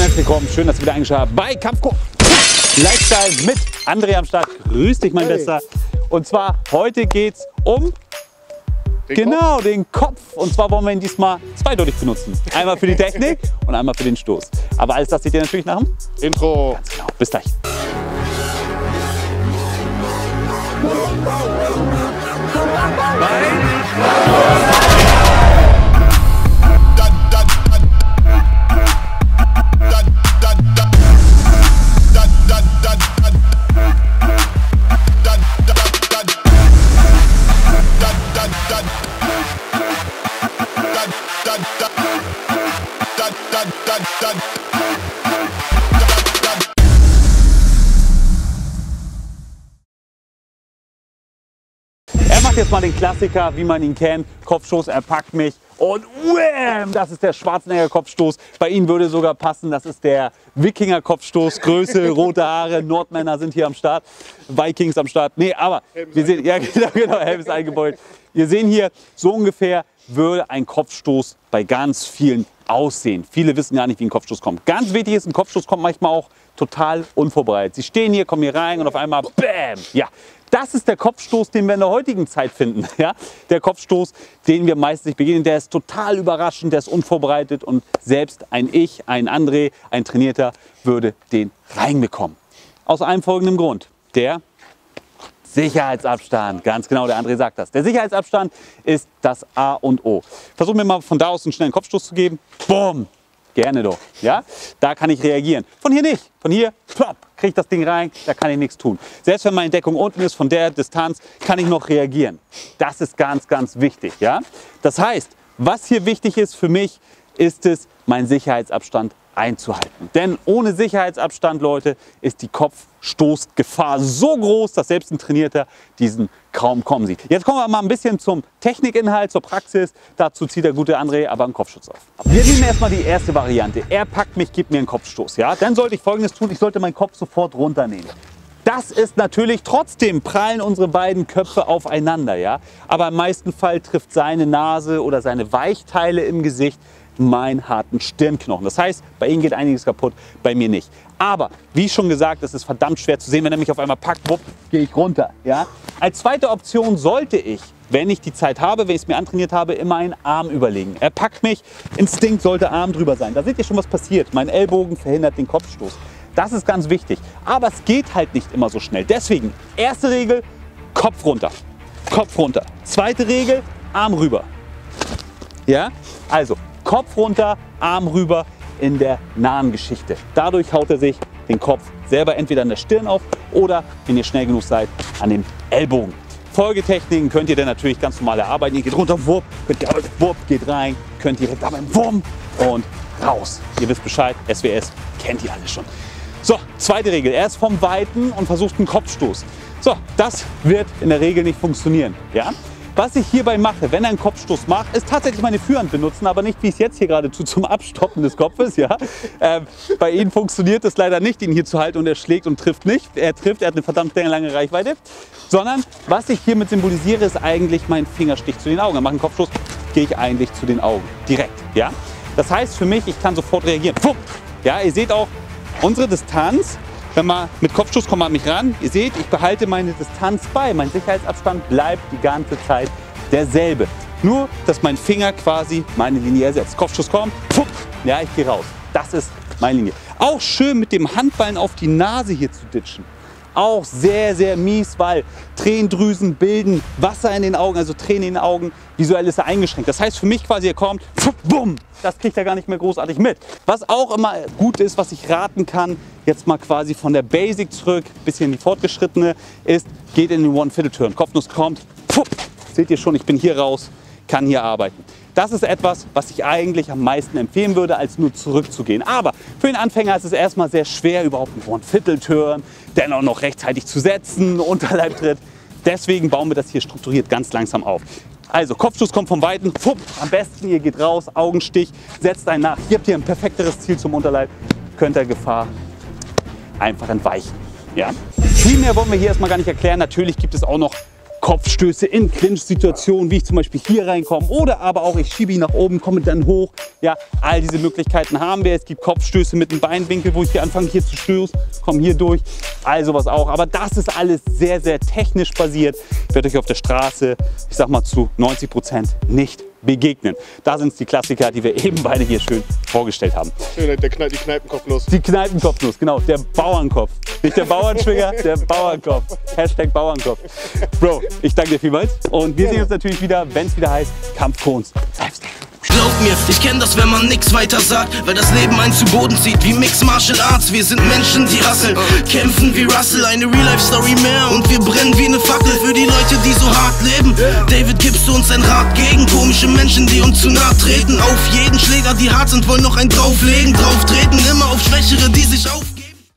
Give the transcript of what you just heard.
herzlich willkommen. Schön, dass ihr wieder eingeschaltet habt bei Kampfko Lifestyle mit André am Start. Grüß dich, mein Hey. Bester. Und zwar heute geht's um Den genau den Kopf. Und zwar wollen wir ihn diesmal zweideutig benutzen. Einmal für die Technik und einmal für den Stoß. Aber alles das seht ihr natürlich nach dem Intro. Genau. Bis gleich. Er macht jetzt mal den Klassiker, wie man ihn kennt. Kopfstoß, er packt mich und wham, das ist der Schwarzenegger Kopfstoß. Bei ihm würde sogar passen, das ist der Wikinger Kopfstoß. Größe, rote Haare, Nordmänner sind hier am Start, Vikings am Start. Nee, aber wir sehen, ja genau, genau, Helm ist eingebeult. Wir sehen hier, so ungefähr würde ein Kopfstoß bei ganz vielen aussehen. Viele wissen gar nicht, wie ein Kopfstoß kommt. Ganz wichtig ist, ein Kopfstoß kommt manchmal auch total unvorbereitet. Sie stehen hier, kommen hier rein und auf einmal BÄM! Ja, das ist der Kopfstoß, den wir in der heutigen Zeit finden. Ja? Der Kopfstoß, den wir meistens nicht begegnen, der ist total überraschend, der ist unvorbereitet und selbst ein Ich, ein André, ein Trainierter würde den reinbekommen. Aus einem folgenden Grund. Der Sicherheitsabstand, ganz genau, der André sagt das. Der Sicherheitsabstand ist das A und O. Versuchen wir mal von da aus einen schnellen Kopfstoß zu geben. Bumm! Gerne doch. Ja? Da kann ich reagieren. Von hier nicht. Von hier, plopp, kriege ich das Ding rein, da kann ich nichts tun. Selbst wenn meine Deckung unten ist, von der Distanz kann ich noch reagieren. Das ist ganz, ganz wichtig. Ja? Das heißt, was hier wichtig ist für mich, ist es, meinen Sicherheitsabstand einzuhalten. Denn ohne Sicherheitsabstand, Leute, ist die Kopfstoßgefahr so groß, dass selbst ein Trainierter diesen kaum kommen sieht. Jetzt kommen wir mal ein bisschen zum Technikinhalt, zur Praxis. Dazu zieht der gute André aber einen Kopfschutz auf. Wir nehmen erstmal die erste Variante. Er packt mich, gibt mir einen Kopfstoß. Ja? Dann sollte ich folgendes tun, ich sollte meinen Kopf sofort runternehmen. Das ist natürlich trotzdem prallen unsere beiden Köpfe aufeinander, ja. Aber im meisten Fall trifft seine Nase oder seine Weichteile im Gesicht meinen harten Stirnknochen. Das heißt, bei ihm geht einiges kaputt, bei mir nicht. Aber wie schon gesagt, es ist verdammt schwer zu sehen, wenn er mich auf einmal packt, wupp, gehe ich runter. Ja? Als zweite Option sollte ich, wenn ich die Zeit habe, wenn ich es mir antrainiert habe, immer einen Arm überlegen. Er packt mich, Instinkt sollte Arm drüber sein. Da seht ihr schon, was passiert. Mein Ellbogen verhindert den Kopfstoß. Das ist ganz wichtig. Aber es geht halt nicht immer so schnell. Deswegen, erste Regel, Kopf runter. Kopf runter. Zweite Regel, Arm rüber. Ja? Also, Kopf runter, Arm rüber in der nahen Geschichte. Dadurch haut er sich den Kopf selber entweder an der Stirn auf oder, wenn ihr schnell genug seid, an dem Ellbogen. Folgetechniken könnt ihr dann natürlich ganz normal erarbeiten. Ihr geht runter, wupp, könnt ihr, wupp, geht rein, könnt direkt aber wumm und raus. Ihr wisst Bescheid, SWS kennt ihr alle schon. So, zweite Regel. Er ist vom Weiten und versucht einen Kopfstoß. So, das wird in der Regel nicht funktionieren. Ja? Was ich hierbei mache, wenn er einen Kopfstoß macht, ist tatsächlich meine Führhand benutzen, aber nicht wie es jetzt hier gerade tue, zum Abstoppen des Kopfes. Ja? Ähm, bei ihm funktioniert es leider nicht, ihn hier zu halten und er schlägt und trifft nicht. Er trifft, er hat eine verdammt lange Reichweite. Sondern was ich hiermit symbolisiere, ist eigentlich mein Fingerstich zu den Augen. Er macht einen Kopfstoß, gehe ich eigentlich zu den Augen. Direkt. Ja? Das heißt für mich, ich kann sofort reagieren. Ja, ihr seht auch unsere Distanz. Wenn man mit Kopfstoß kommt man an mich ran. Ihr seht, ich behalte meine Distanz bei. Mein Sicherheitsabstand bleibt die ganze Zeit derselbe. Nur, dass mein Finger quasi meine Linie ersetzt. Kopfstoß kommt, fupp, ja, ich gehe raus. Das ist meine Linie. Auch schön mit dem Handballen auf die Nase hier zu ditchen. Auch sehr, sehr mies, weil Tränendrüsen bilden Wasser in den Augen, also Tränen in den Augen. Visuell ist er eingeschränkt. Das heißt für mich quasi, er kommt, bumm, das kriegt er gar nicht mehr großartig mit. Was auch immer gut ist, was ich raten kann, jetzt mal quasi von der Basic zurück, bisschen in die fortgeschrittene, ist, geht in den One-Fiddle-Turn. Kopfnuss kommt, fupp, seht ihr schon, ich bin hier raus, kann hier arbeiten. Das ist etwas, was ich eigentlich am meisten empfehlen würde, als nur zurückzugehen. Aber für den Anfänger ist es erstmal sehr schwer, überhaupt einen One-Fiddle-Turn, dennoch noch rechtzeitig zu setzen, Unterleibtritt. Deswegen bauen wir das hier strukturiert ganz langsam auf. Also Kopfstoß kommt vom Weiten, fupp, am besten ihr geht raus, Augenstich, setzt einen nach. Hier habt ihr ein perfekteres Ziel zum Unterleib, könnt der Gefahr einfach entweichen. Ja? Viel mehr wollen wir hier erstmal gar nicht erklären. Natürlich gibt es auch noch Kopfstöße in Clinch-Situationen, wie ich zum Beispiel hier reinkomme oder aber auch ich schiebe ihn nach oben, komme dann hoch. Ja, all diese Möglichkeiten haben wir. Es gibt Kopfstöße mit dem Beinwinkel, wo ich hier anfange hier zu stößen, komme hier durch, all sowas auch. Aber das ist alles sehr, sehr technisch basiert. Ich werde euch auf der Straße, ich sag mal zu 90 Prozent nicht begegnen. Da sind es die Klassiker, die wir eben beide hier schön vorgestellt haben. Schön, der Kne die Kneipenkopfnuss. Die Kneipenkopfnuss, genau, der Bauernkopf. Nicht der Bauernschwinger, der Bauernkopf. Hashtag Bauernkopf. Bro, ich danke dir vielmals und wir sehen uns natürlich wieder, wenn es wieder heißt Kampfkunst. Glaub mir, ich kenn das, wenn man nix weiter sagt, weil das Leben einen zu Boden zieht, wie Mix Martial Arts. Wir sind Menschen, die rasseln, kämpfen wie Russell, eine Real-Life-Story mehr. Und wir brennen wie eine Fackel für die Leute, die so hart leben. David, gibst du uns ein Rat gegen komische Menschen, die uns zu nahe treten? Auf jeden Schläger, die hart sind, wollen noch ein drauflegen, drauftreten, immer auf Schwächere, die sich auf.